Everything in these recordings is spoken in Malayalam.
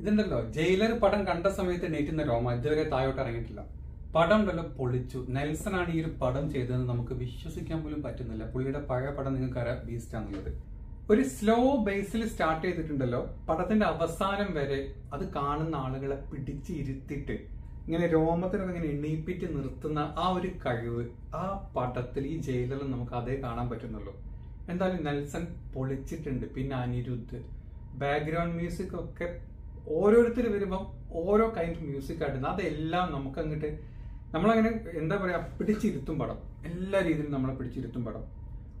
ഇതുണ്ടല്ലോ ജയിലർ പടം കണ്ട സമയത്ത് എണീറ്റുന്ന രോമ ഇതുവരെ താഴോട്ട് ഇറങ്ങിയിട്ടില്ല. പടം ഉണ്ടല്ലോ പൊളിച്ചു. നെൽസൺ ആണ് ഈ ഒരു പടം ചെയ്തതെന്ന് നമുക്ക് വിശ്വസിക്കാൻ പോലും പറ്റുന്നില്ല. പുള്ളിയുടെ പഴയ പടം നിങ്ങൾക്ക് അറിയാം ബീസ്റ്റ് ആണുള്ളത്. ഒരു സ്ലോ ബേസിൽ സ്റ്റാർട്ട് ചെയ്തിട്ടുണ്ടല്ലോ. പടത്തിന്റെ അവസാനം വരെ അത് കാണുന്ന ആളുകളെ പിടിച്ച് ഇരുത്തിയിട്ട് ഇങ്ങനെ രോമത്തിനൊക്കെ ഇങ്ങനെ എണ്ണീപ്പിച്ച് നിർത്തുന്ന ആ ഒരു കഴിവ് ആ പടത്തിൽ ഈ ജയിലറിൽ നമുക്ക് അതേ കാണാൻ പറ്റുന്നുള്ളൂ. എന്തായാലും നെൽസൺ പൊളിച്ചിട്ടുണ്ട്. പിന്നെ അനിരുദ്ധ്. ബാക്ക്ഗ്രൗണ്ട് മ്യൂസിക് ഒക്കെ ഓരോരുത്തർ വരുമ്പം ഓരോ കൈൻഡ് മ്യൂസിക് ആയിട്ടുണ്ട് അതെല്ലാം നമുക്ക് അങ്ങോട്ട് നമ്മളങ്ങനെ എന്താ പറയാ പിടിച്ചിരുത്തും പടം. എല്ലാ രീതിയിലും നമ്മളെ പിടിച്ചിരുത്തും പടം.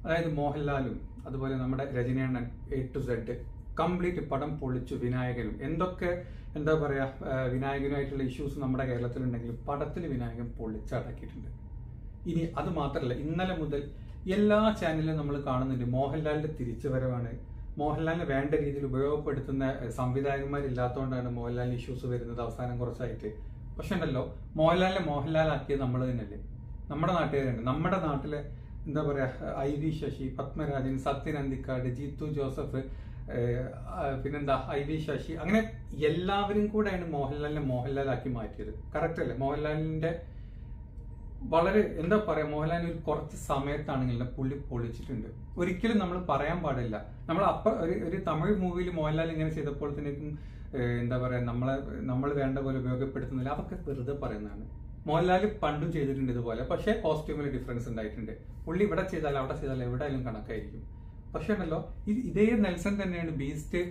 അതായത് മോഹൻലാലും അതുപോലെ നമ്മുടെ രജനീണ്ണൻ എ ടു സെഡ് കംപ്ലീറ്റ് പടം പൊളിച്ചു വിനായകനും. എന്തൊക്കെ എന്താ പറയാ വിനായകനുമായിട്ടുള്ള ഇഷ്യൂസ് നമ്മുടെ കേരളത്തിലുണ്ടെങ്കിലും പടത്തിൽ വിനായകൻ പൊളിച്ചടക്കിയിട്ടുണ്ട് ഇനി അത് മാത്രമല്ല ഇന്നലെ മുതൽ എല്ലാ ചാനലിലും നമ്മൾ കാണുന്നുണ്ട്. മോഹൻലാലിന്റെ തിരിച്ചുവരവാണ്. മോഹൻലാലിനെ വേണ്ട രീതിയിൽ ഉപയോഗപ്പെടുത്തുന്ന സംവിധായകന്മാരില്ലാത്തതുകൊണ്ടാണ് മോഹൻലാലിന് ഇഷ്യൂസ് വരുന്നത് അവസാനം കുറച്ചായിട്ട്. പക്ഷെ ഉണ്ടല്ലോ മോഹൻലാലിനെ മോഹൻലാലാക്കിയത് നമ്മൾ തന്നെയല്ലേ? നമ്മുടെ നാട്ടുകാരുണ്ട്. നമ്മുടെ നാട്ടിലെ എന്താ പറയുക ഐ വി ശശി പത്മരാജൻ സത്യൻ അന്തിക്കാട് ജീത്തു ജോസഫ് പിന്നെന്താ ഐ വി ശശി അങ്ങനെ എല്ലാവരും കൂടെയാണ് മോഹൻലാലിനെ മോഹൻലാലാക്കി മാറ്റിയത്. കറക്റ്റ് അല്ലേ? മോഹൻലാലിന്റെ വളരെ എന്താ പറയാ മോഹൻലാൽ ഒരു കുറച്ച് സമയത്താണെങ്കിലും പുള്ളി പൊളിച്ചിട്ടുണ്ട്. ഒരിക്കലും നമ്മൾ പറയാൻ പാടില്ല. നമ്മൾ അപ്പ ഒരു തമിഴ് മൂവിയിൽ മോഹൻലാൽ ഇങ്ങനെ ചെയ്തപ്പോൾ തന്നെ എന്താ പറയാ നമ്മളെ നമ്മൾ വേണ്ട പോലെ ഉപയോഗപ്പെടുത്തുന്നില്ല. അതൊക്കെ വെറുതെ പറയുന്നതാണ്. മോഹൻലാൽ പണ്ടും ചെയ്തിട്ടുണ്ട് ഇതുപോലെ. പക്ഷേ കോസ്റ്റ്യൂമിൽ ഡിഫറൻസ് ഉണ്ടായിട്ടുണ്ട്. പുള്ളി ഇവിടെ ചെയ്താൽ അവിടെ ചെയ്താൽ എവിടെയായാലും കണക്കായിരിക്കും. പക്ഷേ ഉണ്ടല്ലോ ഇത് ഇതേ നെൽസൺ തന്നെയാണ് ബീസ്റ്റ്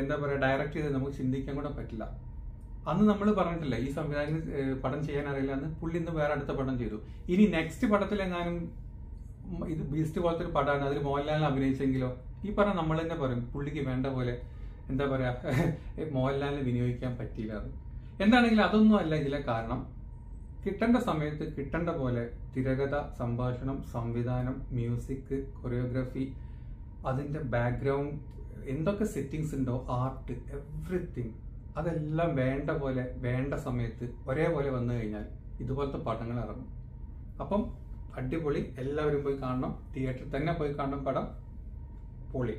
എന്താ പറയാ ഡയറക്റ്റ് ചെയ്ത് നമുക്ക് ചിന്തിക്കാൻ കൂടെ പറ്റില്ല. അന്ന് നമ്മൾ പറഞ്ഞിട്ടില്ല ഈ സംവിധായകന് പടം ചെയ്യാൻ അറിയില്ല എന്ന് പുള്ളി ഇന്ന് വേറെ അടുത്ത പടം ചെയ്തു. ഇനി നെക്സ്റ്റ് പടത്തിൽ എങ്ങാനും ഇത് ബീസ്റ്റ് പോലത്തെ ഒരു പടമാണ് അതിൽ മോഹൻലാലിനെ അഭിനയിച്ചെങ്കിലോ ഈ പറഞ്ഞ നമ്മൾ തന്നെ പറയും പുള്ളിക്ക് വേണ്ട പോലെ എന്താ പറയാ മോഹൻലാലിനെ വിനിയോഗിക്കാൻ പറ്റിയില്ല അത് എന്താണെങ്കിലും അതൊന്നും അല്ല ഇതിലെ കാരണം. കിട്ടേണ്ട സമയത്ത് കിട്ടേണ്ട പോലെ തിരകഥ സംഭാഷണം സംവിധാനം മ്യൂസിക് കൊറിയോഗ്രഫി അതിന്റെ ബാക്ക്ഗ്രൗണ്ട് എന്തൊക്കെ സെറ്റിങ്സ് ഉണ്ടോ ആർട്ട് എവറിത്തിങ് അതെല്ലാം വേണ്ട പോലെ വേണ്ട സമയത്ത് ഒരേപോലെ വന്നു കഴിഞ്ഞാൽ ഇതുപോലത്തെ പടങ്ങൾ ഇറങ്ങും. അപ്പം അടിപൊളി. എല്ലാവരും പോയി കാണണം. തിയേറ്ററിൽ തന്നെ പോയി കാണണം പടം. പൊളി.